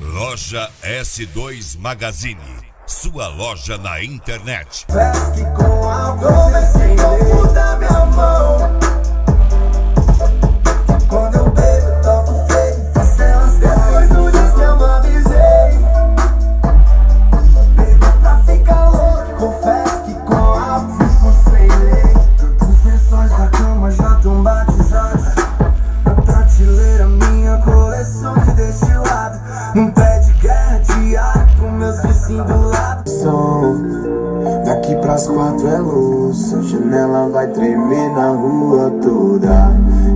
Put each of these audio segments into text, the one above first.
Loja S2 Magazine. Sua loja na internet. Num pé de com meus vizinhos do lado. Som, daqui pras quatro é louça. Janela vai tremer na rua toda.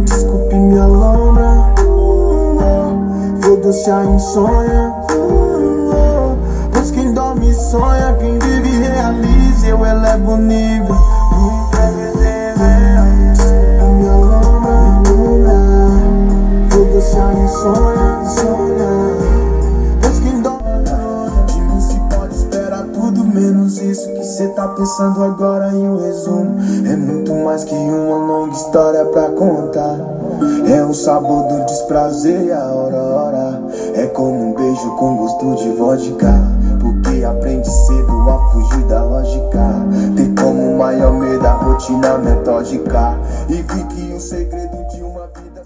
Desculpe minha lombra. Foda-se a insônia. Pois quem dorme sonha, quem vive realiza. Eu elevo nível. Menos isso que cê tá pensando agora em um resumo. É muito mais que uma longa história pra contar. É o sabor do desprazer e a aurora. É como um beijo com gosto de vodka. Porque aprende cedo a fugir da lógica. Tem como maior medo a rotina metódica. E vi que o segredo de uma vida.